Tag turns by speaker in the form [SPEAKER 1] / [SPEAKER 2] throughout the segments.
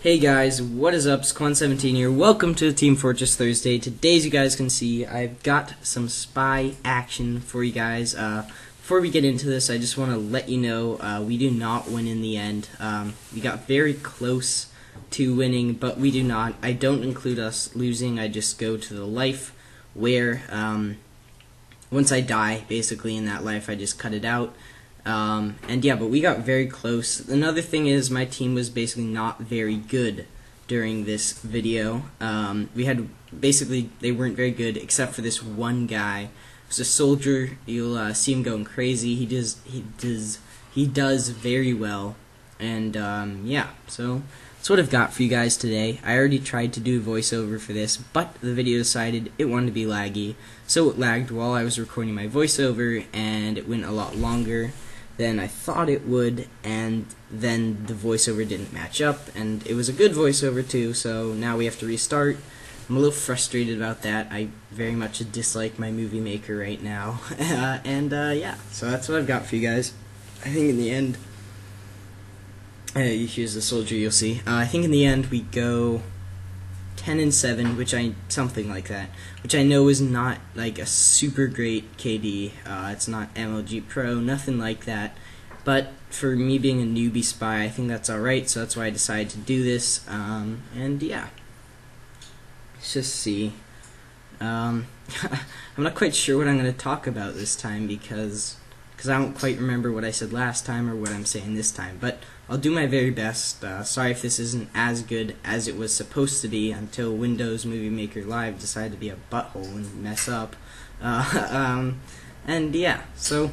[SPEAKER 1] Hey guys, what is up? Squan17 here. Welcome to Team Fortress Thursday. Today, as you guys can see, I've got some spy action for you guys. Uh, before we get into this, I just want to let you know uh, we do not win in the end. Um, we got very close to winning, but we do not. I don't include us losing. I just go to the life where um, once I die, basically in that life, I just cut it out. Um, and yeah, but we got very close. Another thing is my team was basically not very good during this video. Um, we had basically they weren't very good except for this one guy. He's a soldier. You'll uh, see him going crazy. He does he does he does very well. And um, yeah, so that's what I've got for you guys today. I already tried to do voiceover for this, but the video decided it wanted to be laggy, so it lagged while I was recording my voiceover, and it went a lot longer than I thought it would, and then the voiceover didn't match up, and it was a good voiceover too, so now we have to restart. I'm a little frustrated about that. I very much dislike my movie maker right now. uh, and uh, yeah, so that's what I've got for you guys. I think in the end, uh, here's the soldier you'll see. Uh, I think in the end we go 10 and 7, which I something like that, which I know is not like a super great KD. Uh, it's not MLG Pro, nothing like that. But for me being a newbie spy, I think that's all right. So that's why I decided to do this. Um, and yeah, let's just see. Um, I'm not quite sure what I'm going to talk about this time because because I don't quite remember what I said last time or what I'm saying this time. But I'll do my very best. Uh, sorry if this isn't as good as it was supposed to be until Windows Movie Maker Live decided to be a butthole and mess up. Uh, um, and yeah, so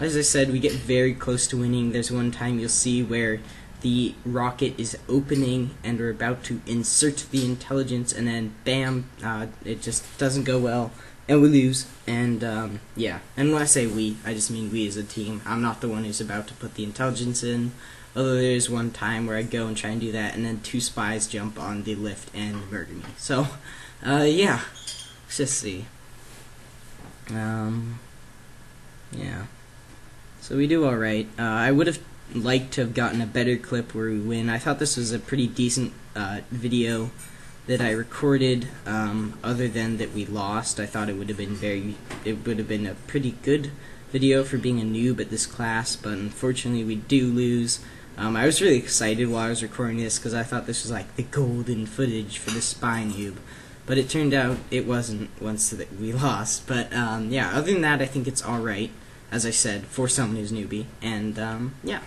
[SPEAKER 1] as I said, we get very close to winning. There's one time you'll see where the rocket is opening and we're about to insert the intelligence, and then bam, uh, it just doesn't go well and we lose. And um, yeah, and when I say we, I just mean we as a team. I'm not the one who's about to put the intelligence in. Although there's one time where I go and try and do that, and then two spies jump on the lift and murder me. So, uh, yeah, let's just see. Um, yeah. So we do all right. Uh, I would have liked to have gotten a better clip where we win. I thought this was a pretty decent uh, video that I recorded, um, other than that we lost, I thought it would have been very, it would have been a pretty good video for being a noob at this class, but unfortunately we do lose. Um, I was really excited while I was recording this because I thought this was like the golden footage for the spy noob, but it turned out it wasn't once that we lost. But um, yeah, other than that, I think it's alright, as I said, for someone who's newbie, and um, yeah.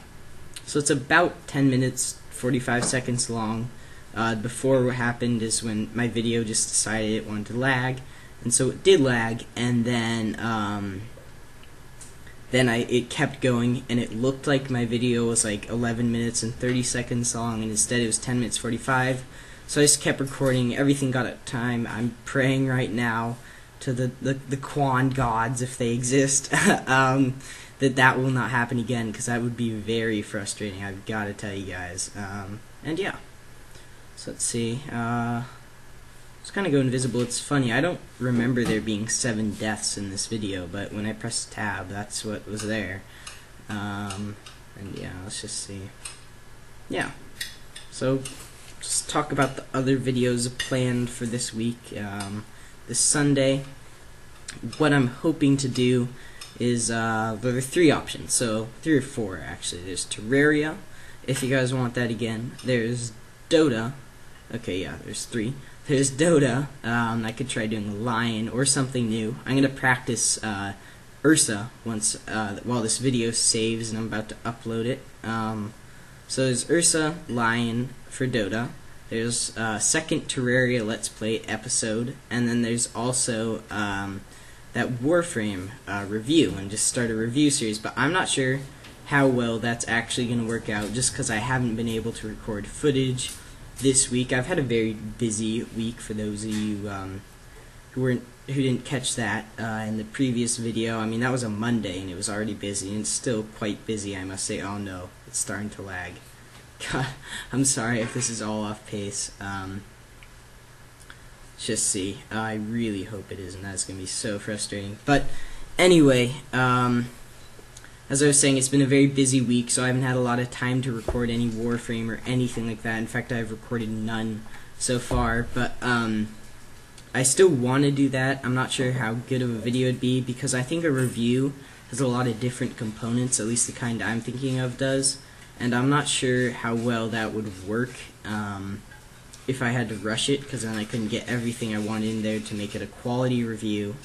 [SPEAKER 1] So it's about 10 minutes, 45 seconds long. Uh, before what happened is when my video just decided it wanted to lag, and so it did lag, and then um, then I it kept going, and it looked like my video was like 11 minutes and 30 seconds long, and instead it was 10 minutes 45. So I just kept recording. Everything got at time. I'm praying right now to the the, the Qwan gods, if they exist, um, that that will not happen again, because that would be very frustrating. I've got to tell you guys. Um, and yeah. So let's see. Uh, let's kind of go invisible. It's funny. I don't remember there being seven deaths in this video, but when I pressed tab, that's what was there. Um, and yeah, let's just see. Yeah. So, just talk about the other videos planned for this week. Um, this Sunday, what I'm hoping to do is uh, there are three options. So three or four actually. There's Terraria, if you guys want that again. There's Dota, Okay, yeah, there's three. There's Dota. Um, I could try doing Lion or something new. I'm gonna practice uh, Ursa once uh, while this video saves, and I'm about to upload it. Um, so there's Ursa, Lion for Dota. There's uh, second Terraria Let's Play episode, and then there's also um, that Warframe uh, review, and just start a review series. But I'm not sure how well that's actually going to work out, just because I haven't been able to record footage this week. I've had a very busy week for those of you um, who weren't who didn't catch that uh, in the previous video. I mean, that was a Monday and it was already busy, and it's still quite busy, I must say. Oh no, it's starting to lag. God, I'm sorry if this is all off pace. Um, just see. I really hope it isn't. That's going to be so frustrating. But anyway, um, as I was saying, it's been a very busy week, so I haven't had a lot of time to record any Warframe or anything like that. In fact, I've recorded none so far, but um, I still want to do that. I'm not sure how good of a video it'd be because I think a review has a lot of different components, at least the kind I'm thinking of does, and I'm not sure how well that would work um, if I had to rush it because then I couldn't get everything I wanted in there to make it a quality review.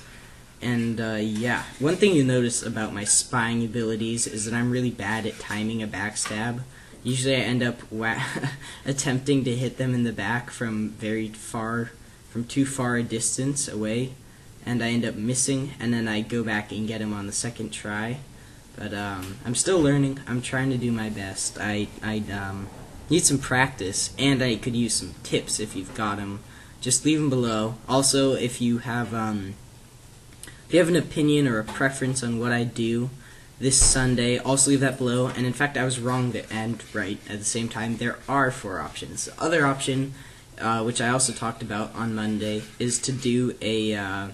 [SPEAKER 1] And uh, yeah, one thing you notice about my spying abilities is that I'm really bad at timing a backstab. Usually I end up attempting to hit them in the back from very far, from too far a distance away, and I end up missing, and then I go back and get him on the second try. But um, I'm still learning. I'm trying to do my best. I I um, need some practice, and I could use some tips if you've got them. Just leave them below. Also, if you have um, if you have an opinion or a preference on what I do this Sunday, also leave that below. And in fact, I was wrong and right at the same time. There are four options. The other option, uh, which I also talked about on Monday, is to do a uh,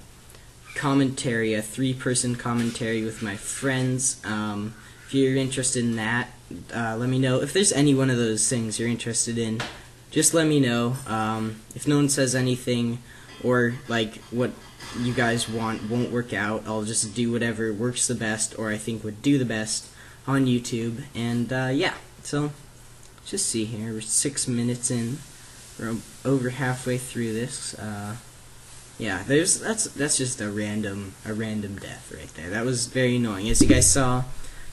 [SPEAKER 1] commentary, a three-person commentary with my friends. Um, if you're interested in that, uh, let me know. If there's any one of those things you're interested in, just let me know. Um, if no one says anything, or like what you guys want won't work out, I'll just do whatever works the best or I think would do the best on YouTube. And uh, yeah, so just see here. We're six minutes in. We're over halfway through this. Uh, yeah, there's that's that's just a random a random death right there. That was very annoying. As you guys saw,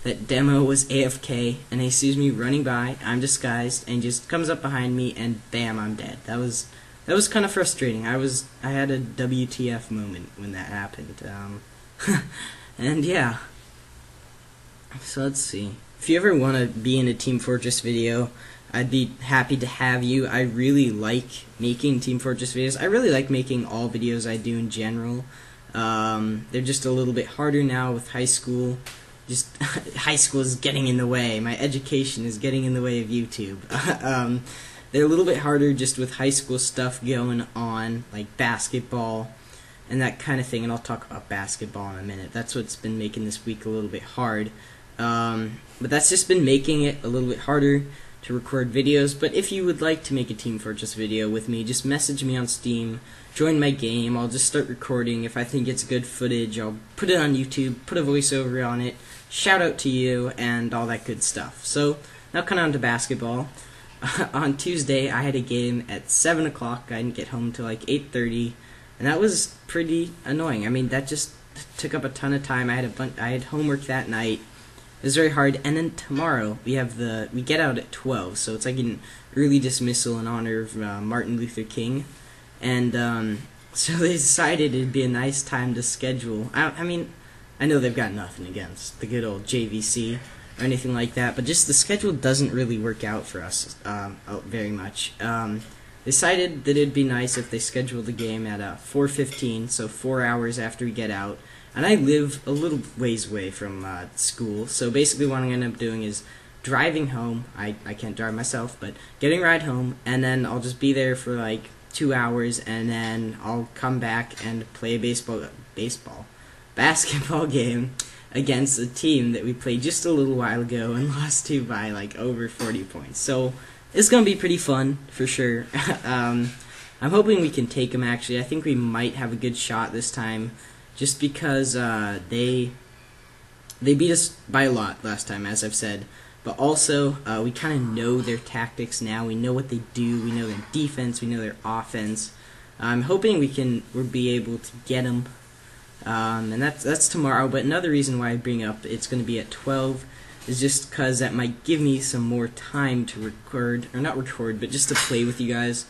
[SPEAKER 1] that demo was AFK, and he sees me running by. I'm disguised, and just comes up behind me, and bam, I'm dead. That was that was kind of frustrating. I was I had a WTF moment when that happened. Um, and yeah. So let's see. If you ever want to be in a Team Fortress video, I'd be happy to have you. I really like making Team Fortress videos. I really like making all videos I do in general. Um, they're just a little bit harder now with high school. Just high school is getting in the way. My education is getting in the way of YouTube. um, they're a little bit harder just with high school stuff going on, like basketball and that kind of thing. And I'll talk about basketball in a minute. That's what's been making this week a little bit hard. Um, but that's just been making it a little bit harder to record videos. But if you would like to make a Team Fortress video with me, just message me on Steam, join my game. I'll just start recording. If I think it's good footage, I'll put it on YouTube, put a voiceover on it, shout out to you, and all that good stuff. So now, kind on to basketball. on Tuesday, I had a game at 7 o'clock. I didn't get home till like 8.30, and that was pretty annoying. I mean, that just took up a ton of time. I had a bunch, I had homework that night. It was very hard. And then tomorrow, we have the, we get out at 12, so it's like an early dismissal in honor of uh, Martin Luther King. And um, so they decided it'd be a nice time to schedule. I, I mean, I know they've got nothing against the good old JVC, or anything like that. But just the schedule doesn't really work out for us um, very much. Um, decided that it'd be nice if they scheduled the game at uh, 4:15, so four hours after we get out. And I live a little ways away from uh, school, so basically what I'm gonna end up doing is driving home. I I can't drive myself, but getting a ride home, and then I'll just be there for like two hours, and then I'll come back and play a baseball baseball basketball game against a team that we played just a little while ago and lost to by like over 40 points. So it's going to be pretty fun for sure. um, I'm hoping we can take them actually. I think we might have a good shot this time just because uh, they they beat us by a lot last time, as I've said. But also, uh, we kind of know their tactics now. We know what they do. We know their defense. We know their offense. I'm hoping we can we'll be able to get them um, and that's that's tomorrow. But another reason why I bring up it's going to be at 12 is just because that might give me some more time to record, or not record, but just to play with you guys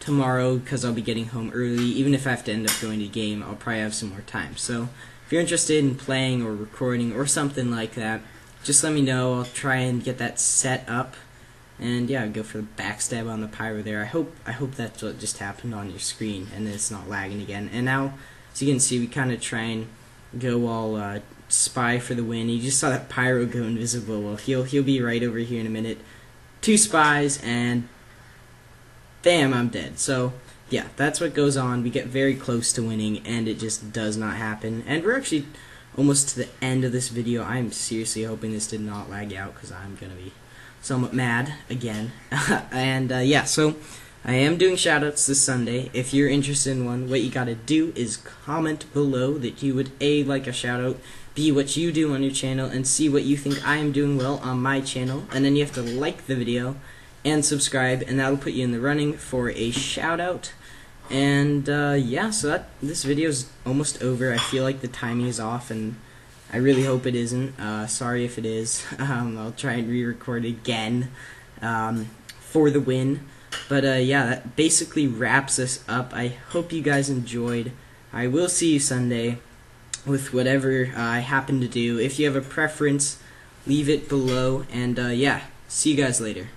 [SPEAKER 1] tomorrow because I'll be getting home early. Even if I have to end up going to game, I'll probably have some more time. So if you're interested in playing or recording or something like that, just let me know. I'll try and get that set up. And yeah, go for the backstab on the pyro there. I hope I hope that's what just happened on your screen and it's not lagging again. And now so you can see we kind of try and go all uh, spy for the win. You just saw that Pyro go invisible. Well, he'll he'll be right over here in a minute. Two spies and bam, I'm dead. So yeah, that's what goes on. We get very close to winning, and it just does not happen. And we're actually almost to the end of this video. I'm seriously hoping this did not lag out because I'm gonna be somewhat mad again. and uh, yeah, so I am doing shoutouts this Sunday. If you're interested in one, what you gotta do is comment below that you would A, like a shoutout, B, what you do on your channel, and C, what you think I am doing well on my channel. And then you have to like the video and subscribe, and that'll put you in the running for a shoutout. And uh, yeah, so that this video is almost over. I feel like the timing is off, and I really hope it isn't. Uh, sorry if it is. Um, I'll try and re-record again um, for the win. But uh, yeah, that basically wraps us up. I hope you guys enjoyed. I will see you Sunday with whatever uh, I happen to do. If you have a preference, leave it below. And uh, yeah, see you guys later.